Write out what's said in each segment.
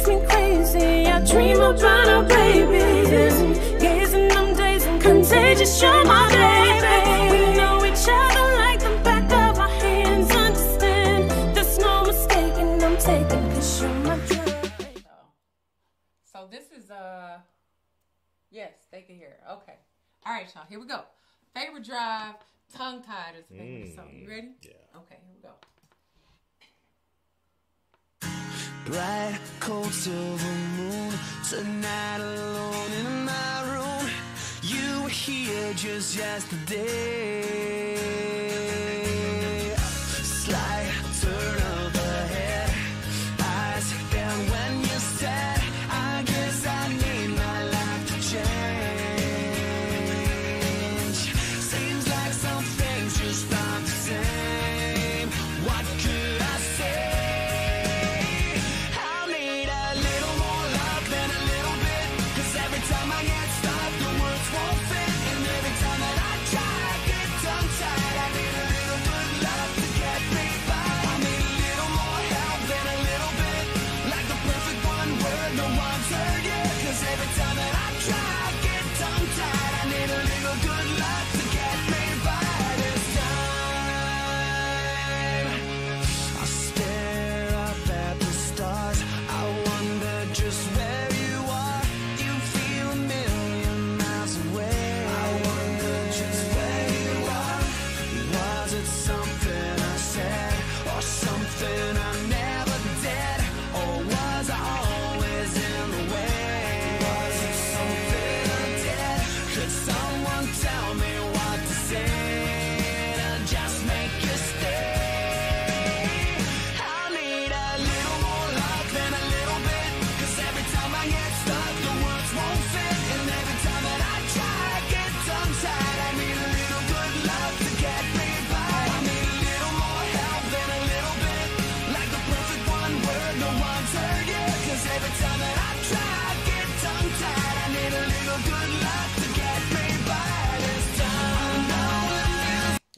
makes me crazy. I dream about our babies. Gazing them days and contagious. You're my baby. We know each other like the back of our hands. Understand, there's no mistaking. I'm taking cause you're my drug. So this is uh yes, they can hear. it. Okay. All right, y'all. Here we go. Faber Drive, tongue tied is the name of song. You ready? Yeah. Okay, here we go. Bright, cold silver moon. Tonight alone in my room. You were here just yesterday.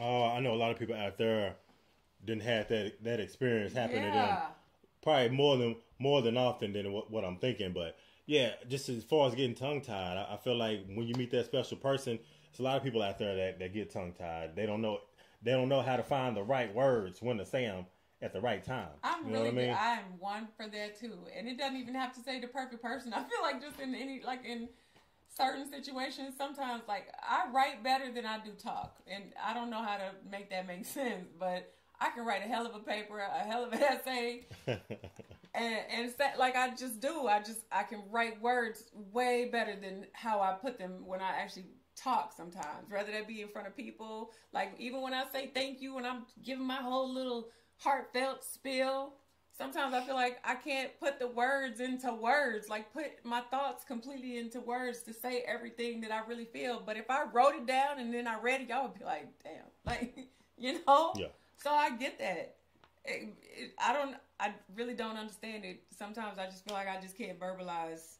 Oh, I know a lot of people out there didn't have that that experience happen to them. Probably more than more than often than what, what I'm thinking. But yeah, just as far as getting tongue tied, I, I feel like when you meet that special person, there's a lot of people out there that, that get tongue tied. They don't know they don't know how to find the right words when to say them at the right time. I'm you know really what I mean? good. I'm one for that too. And it doesn't even have to say the perfect person. I feel like just in any like in certain situations, sometimes like I write better than I do talk. And I don't know how to make that make sense, but I can write a hell of a paper, a hell of an essay, and and like I just do. I just I can write words way better than how I put them when I actually talk sometimes. Rather that be in front of people, like even when I say thank you and I'm giving my whole little heartfelt spill. Sometimes I feel like I can't put the words into words, like put my thoughts completely into words to say everything that I really feel. But if I wrote it down and then I read it, y'all would be like, damn, like, you know? Yeah. So I get that. It, it, I don't. I really don't understand it. Sometimes I just feel like I just can't verbalize.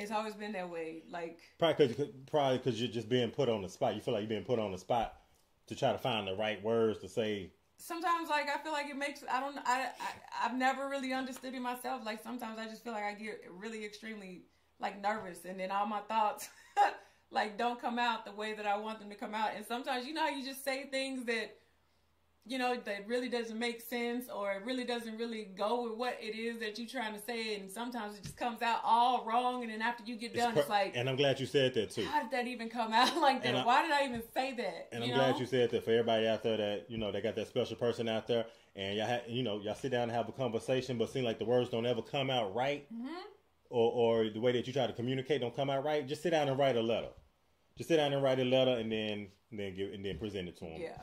It's always been that way. Like Probably because probably because you're just being put on the spot. You feel like you're being put on the spot to try to find the right words to say. Sometimes, like I feel like it makes. I don't. I, I I've never really understood it myself. Like sometimes I just feel like I get really extremely like nervous, and then all my thoughts like don't come out the way that I want them to come out. And sometimes you know you just say things that you know that really doesn't make sense or it really doesn't really go with what it is that you're trying to say and sometimes it just comes out all wrong and then after you get done per- it's like and I'm glad you said that too. how did that even come out like that I- why did i even say that And you I'm glad you said that for everybody out there that you know they got that special person out there, and y'all ha- you know y'all sit down and have a conversation, but seem like the words don't ever come out right, Mm-hmm. or or the way that you try to communicate don't come out right. Just sit down and write a letter. Just sit down and write a letter, and then and then give and then present it to them. yeah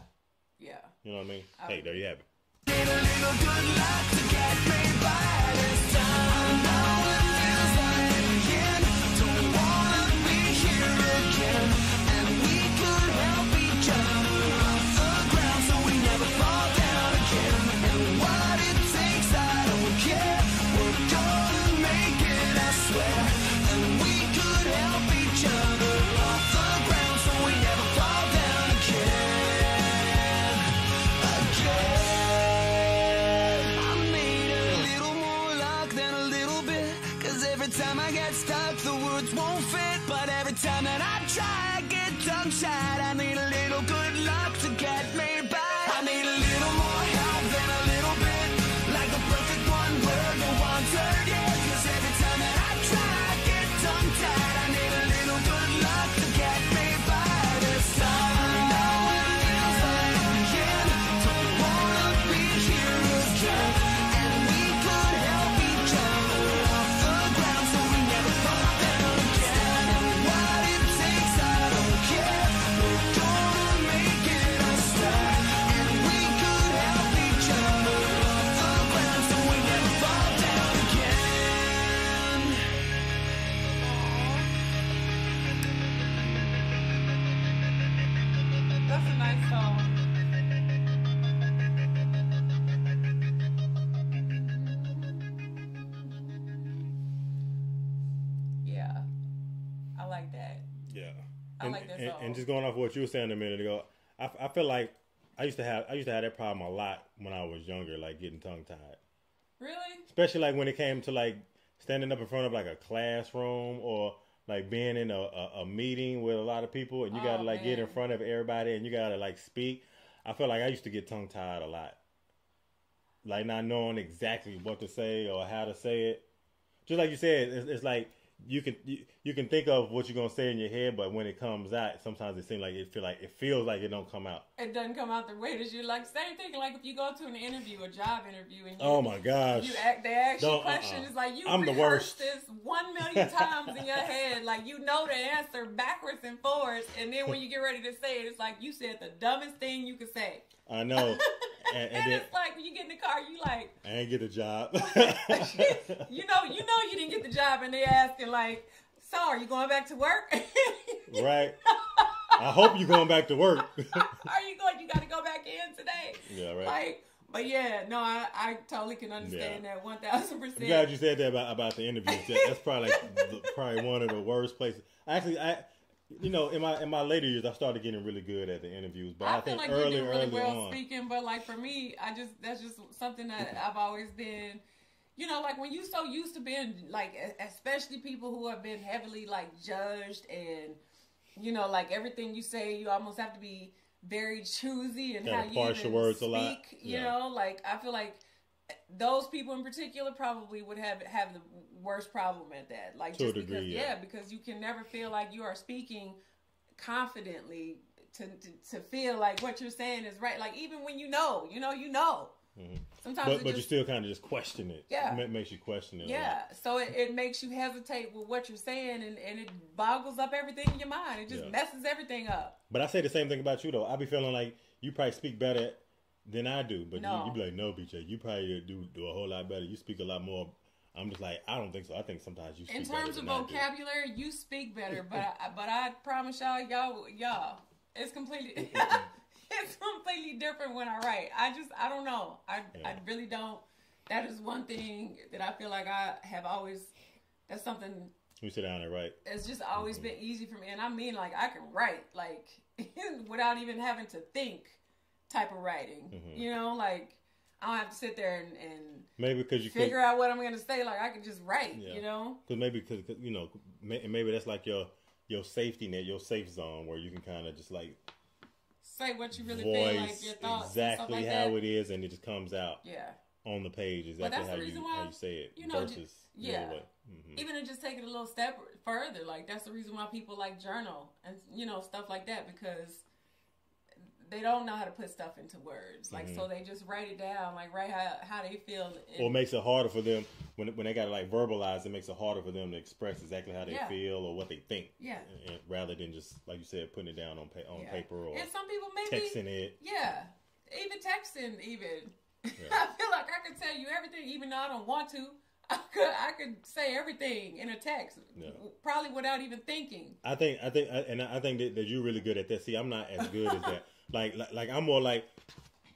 yeah You know what I mean? hey, there you have it. Time I get stuck, the words won't fit. But every time that I try, I get tongue tied. I need a little good luck I and, like that and, song. and just going off what you were saying a minute ago, I, I feel like I used to have I used to have that problem a lot when I was younger, like getting tongue tied. Really? Especially like when it came to like standing up in front of like a classroom or like being in a, a, a meeting with a lot of people and you gotta Oh, like get in front of everybody and you gotta like speak. I feel like I used to get tongue tied a lot. Like not knowing exactly what to say or how to say it. Just like you said, it's, it's like you can you, you can think of what you're gonna say in your head, but when it comes out, sometimes it seems like it feel like it feels like it don't come out. It doesn't come out the way that you like. Same thing, like if you go to an interview, a job interview, and you, Oh my gosh! you act, they ask you Don't- uh-uh. questions. uh-uh. Like you I'm the worst. this one million times in your head. Like you know the answer backwards and forwards, and then when you get ready to say it, it's like you said the dumbest thing you could say. I know, And, and, then it's like when you get in the car, you like, I ain't get a job. you know, you know, you didn't get the job, and they asking like, "So, are you going back to work? right? I hope you're going back to work. are you going? You got to go back in today." yeah, right. Like, but yeah, no, I, I totally can understand that one thousand I'm percent. glad you said that about, about the interviews. That's probably like the, probably one of the worst places. Actually, I you know in my in my later years I started getting really good at the interviews, but I, I feel think like early you do really well on, speaking, but like for me, I just that's just something that I've always been. You know, like when you so used to being like, especially people who have been heavily like judged, and you know, like everything you say, you almost have to be very choosy and how you even your words a speak. You Yeah. know, like I feel like those people in particular probably would have have the worst problem at that. Like To a just degree, because, yeah. because you can never feel like you are speaking confidently to, to to feel like what you're saying is right. Like even when you know, you know, you know. Mm-hmm. Sometimes but but you still kind of just question it. Yeah. it makes you question it. yeah. So it, it makes you hesitate with what you're saying, and, and it boggles up everything in your mind. It just Yeah. messes everything up. But I say the same thing about you though. I be feeling like you probably speak better than I do, but No. you, you be like, no, BJ, you probably do do a whole lot better. You speak a lot more. I'm just like, I don't think so. I think sometimes you speak In terms of vocabulary, you speak better, but I, but I promise y'all, y'all, y'all, it's completely, it's completely different when I write. I just, I don't know. I, I really don't. That is one thing that I feel like I have always. That's something You sit down and write. it's just always Mm-hmm. been easy for me, and I mean, like I can write like without even having to think, type of writing. Mm-hmm. You know, like I don't have to sit there and, and Maybe because you figure out what I'm gonna say. Like I can just write. Yeah. You know. Because maybe because you know may- maybe that's like your your safety net, your safe zone, where you can kind of just like say what you really feel like your thoughts exactly like how that. it is, and it just comes out Yeah. on the page exactly that's how the you reason how you say it you know, versus yeah. Mhm. Even to just take it a little step further, like that's the reason why people like journal and you know stuff like that because they don't know how to put stuff into words. Like so mm-hmm. they just write it down, like write how how they feel. Or it makes it harder for them when when they got to like verbalize. It makes it harder for them to express exactly how they Yeah. feel or what they think. Yeah. and- and rather than just like you said, putting it down on pa- on Yeah. paper or and some people maybe texting it. Yeah, even texting, even. I feel like I could tell you everything, even though I don't want to. I could, I could say everything in a text, Yeah. probably without even thinking. I think I think and I think that, that you're really good at that. See, I'm not as good as that. Like like, like I'm more like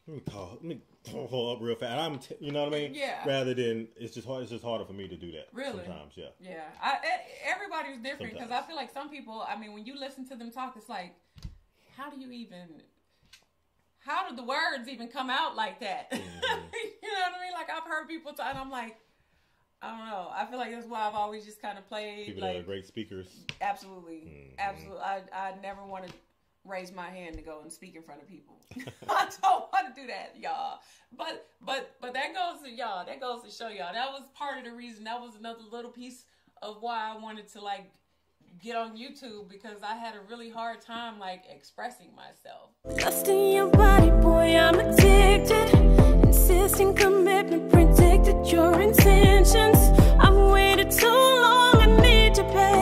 let me call let me call up real fast. I'm t- you know what I mean? Yeah. Rather than it's just hard. It's just harder for me to do that. Really? Sometimes, yeah. Yeah, I, everybody's different because I feel like some people. I mean, when you listen to them talk, it's like, how do you even? How did the words even come out like that? Mm-hmm. you know what I mean? Like I've heard people talk, and I'm like, I don't know. I feel like that's why I've always just kind of played People that are great speakers. absolutely, Mm-hmm. absolutely. I I never want to raise my hand to go and speak in front of people. I don't want to do that, y'all. But but but that goes to y'all. That goes to show y'all. That was part of the reason. That was another little piece of why I wanted to like get on YouTube because I had a really hard time like expressing myself. Lust in your body, boy, I'm addicted. Insisting commitment predicted your intentions. I've waited too long. I need to pay.